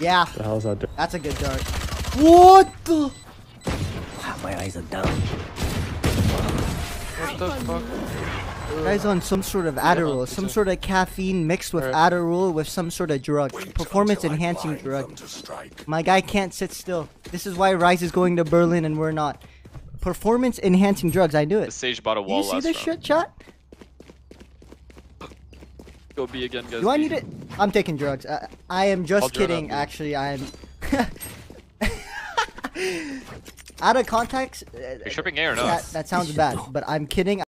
Yeah, The hell's that? that's a good dart. What the? Ah, my eyes are dumb. What the fuck? Guy's on some sort of Adderall, some sort of caffeine mixed with Alright. Adderall with some sort of drug, performance enhancing drug. My guy can't sit still. This is why Rise is going to Berlin and we're not. Performance enhancing drugs, I knew it. The it. Sage bought a Do wall you see last this round. shit, chat? Go B again, guys. Do I need it? I'm taking drugs. I, I am just I'll kidding, actually. I'm. Out of context, uh, You're shipping A or no? that, that sounds bad, but I'm kidding.